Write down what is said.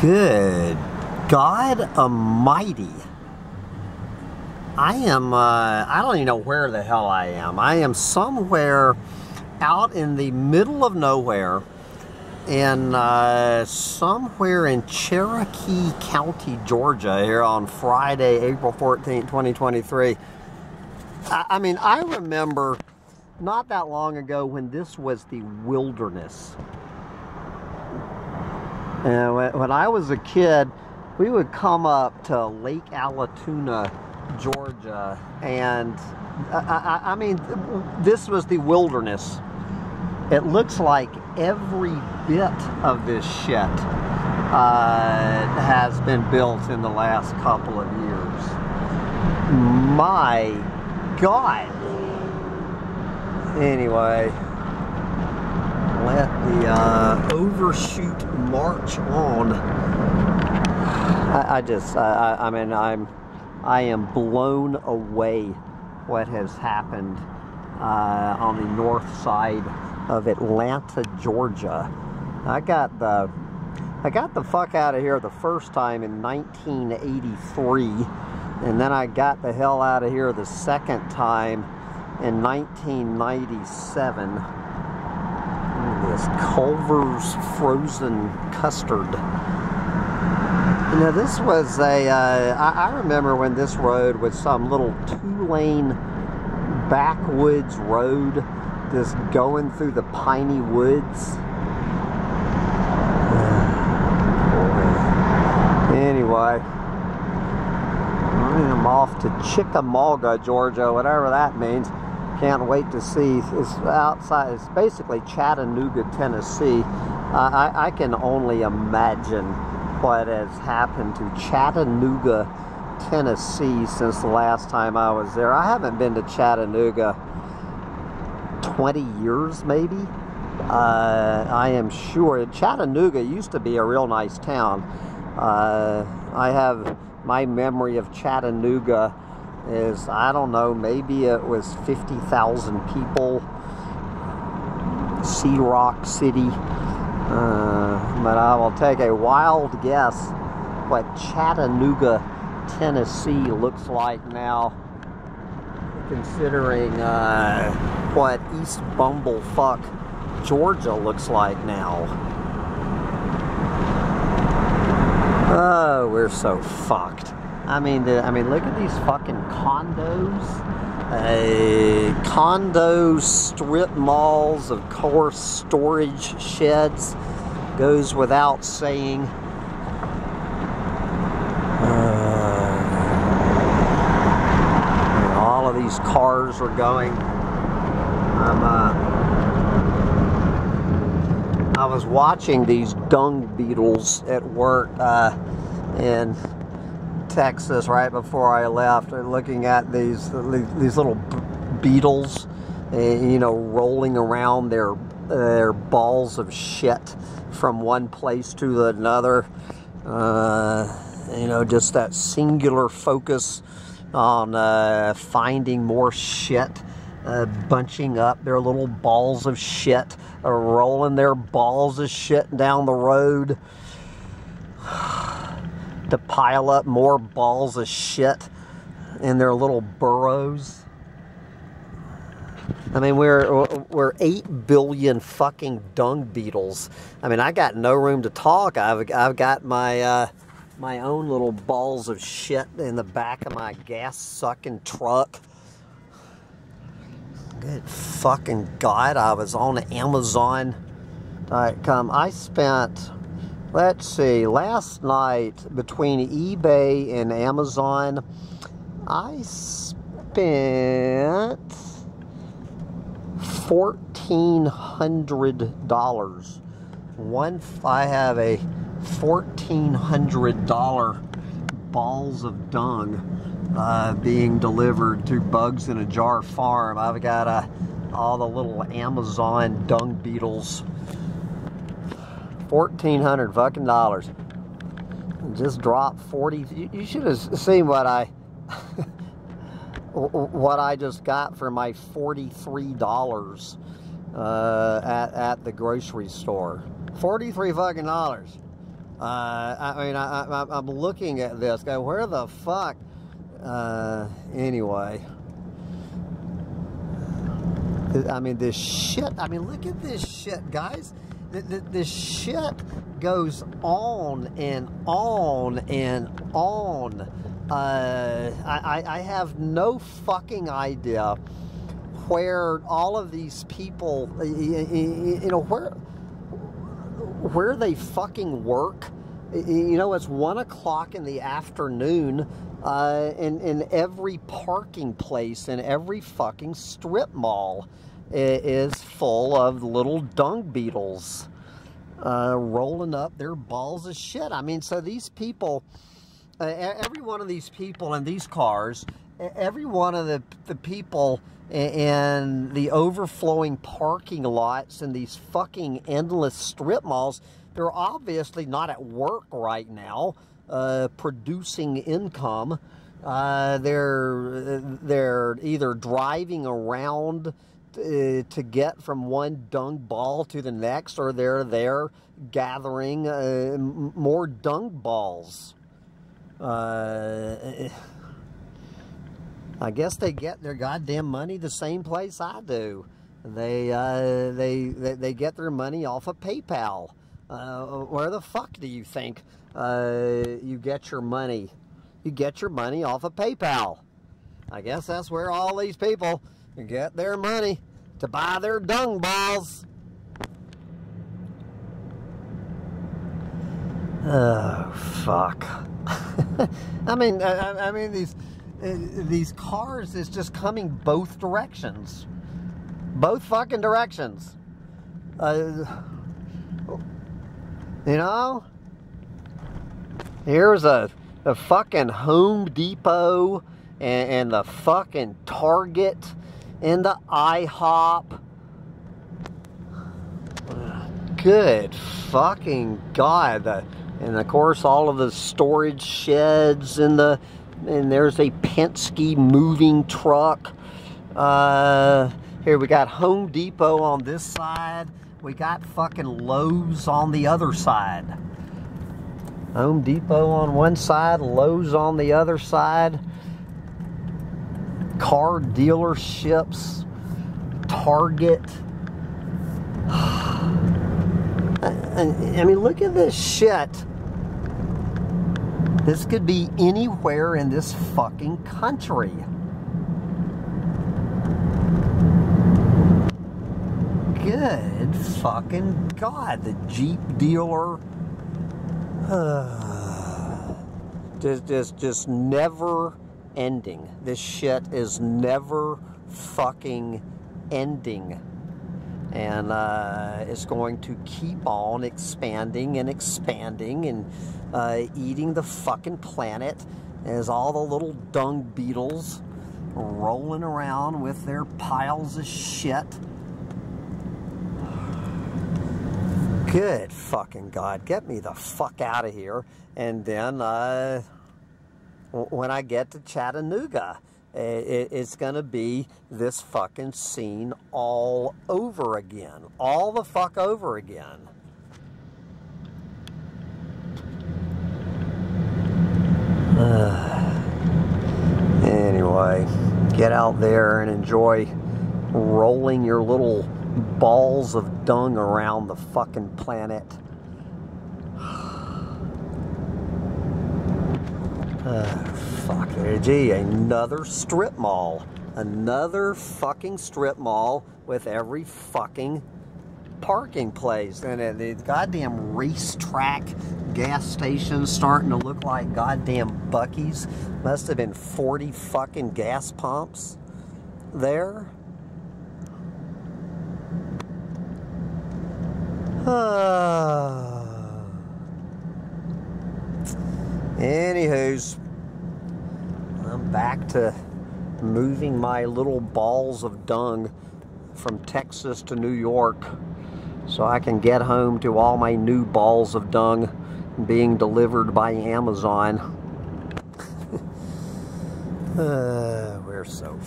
Good God Almighty. I am, uh, I don't even know where the hell I am. I am somewhere out in the middle of nowhere in uh, somewhere in Cherokee County, Georgia, here on Friday, April 14, 2023. I, I mean, I remember not that long ago when this was the wilderness. And when, when I was a kid, we would come up to Lake Allatoona, Georgia, and I, I, I mean, this was the wilderness. It looks like every bit of this shit uh, has been built in the last couple of years. My God. Anyway, let the uh, overshoot march on. I, I just, I, I mean, I'm, I am blown away what has happened uh, on the north side of Atlanta, Georgia. I got the, I got the fuck out of here the first time in 1983, and then I got the hell out of here the second time in 1997. This Culver's frozen custard. You know, this was a. Uh, I, I remember when this road was some little two-lane backwoods road just going through the piney woods. Anyway, I am off to Chickamauga, Georgia, whatever that means. Can't wait to see. It's outside. It's basically Chattanooga, Tennessee. Uh, I, I can only imagine what has happened to Chattanooga, Tennessee since the last time I was there. I haven't been to Chattanooga 20 years maybe. Uh, I am sure. Chattanooga used to be a real nice town. Uh, I have my memory of Chattanooga is, I don't know, maybe it was 50,000 people. See Rock City. Uh, but I will take a wild guess what Chattanooga, Tennessee looks like now, considering uh, what East Bumblefuck, Georgia looks like now. Oh, we're so fucked. I mean, the, I mean, look at these fucking condos. A uh, condo strip malls, of course, storage sheds goes without saying. Uh, all of these cars are going. Uh, I was watching these dung beetles at work uh, in Texas right before I left, looking at these these little beetles, you know, rolling around their their balls of shit from one place to another. Uh, you know, just that singular focus on uh, finding more shit, uh, bunching up their little balls of shit, uh, rolling their balls of shit down the road to pile up more balls of shit in their little burrows. I mean, we're we're eight billion fucking dung beetles. I mean, I got no room to talk. I've I've got my uh, my own little balls of shit in the back of my gas sucking truck. Good fucking god! I was on Amazon.com. I spent let's see, last night between eBay and Amazon, I spent $1,400. One, I have a $1,400 balls of dung uh, being delivered to Bugs in a Jar Farm. I've got uh, all the little Amazon dung beetles fourteen hundred fucking dollars. Just dropped forty. You, you should have seen what I what I just got for my forty-three dollars uh, at at the grocery store. Forty-three fucking dollars. Uh, I mean, I, I, I'm looking at this, guy. Where the fuck? Uh, anyway. I mean, this shit. I mean, look at this shit, guys. This shit goes on and on and on. Uh, I, I have no fucking idea where all of these people, you know, where where they fucking work. You know, it's one o'clock in the afternoon, uh, in in every parking place in every fucking strip mall is full of little dung beetles uh, rolling up their balls of shit. I mean, so these people, uh, every one of these people in these cars, every one of the, the people in the overflowing parking lots and these fucking endless strip malls, they're obviously not at work right now, uh, producing income. Uh, they're they're either driving around uh, to get from one dung ball to the next, or they're there gathering uh, more dung balls. Uh, I guess they get their goddamn money the same place I do. They uh, they, they they get their money off of PayPal. Uh, where the fuck do you think uh, you get your money? You get your money off of PayPal. I guess that's where all these people get their money to buy their dung balls. Oh, fuck. I mean, I, I, mean, these uh, these cars is just coming both directions. Both fucking directions. Uh, you know? Here's a, a fucking Home Depot and, and the fucking Target and the IHOP. Good fucking God. And of course all of the storage sheds and the and there's a Penske moving truck. Uh, here we got Home Depot on this side. We got fucking Lowe's on the other side. Home Depot on one side, Lowe's on the other side car dealerships, Target. I mean, look at this shit. This could be anywhere in this fucking country. Good fucking God. The Jeep dealer. just, just, just never ending. This shit is never fucking ending. And uh, it's going to keep on expanding and expanding and uh, eating the fucking planet as all the little dung beetles rolling around with their piles of shit. Good fucking God, get me the fuck out of here. And then, uh, when I get to Chattanooga. it's going to be this fucking scene all over again. All the fuck over again. anyway, get out there and enjoy rolling your little balls of dung around the fucking planet. Uh, fuck, gee, another strip mall. Another fucking strip mall with every fucking parking place. And the goddamn RaceTrac gas stations starting to look like goddamn Buc-ee's. Must have been 40 fucking gas pumps there. Uh, Anywho's, back to moving my little balls of dung from Texas to New York so I can get home to all my new balls of dung being delivered by Amazon. uh, we're so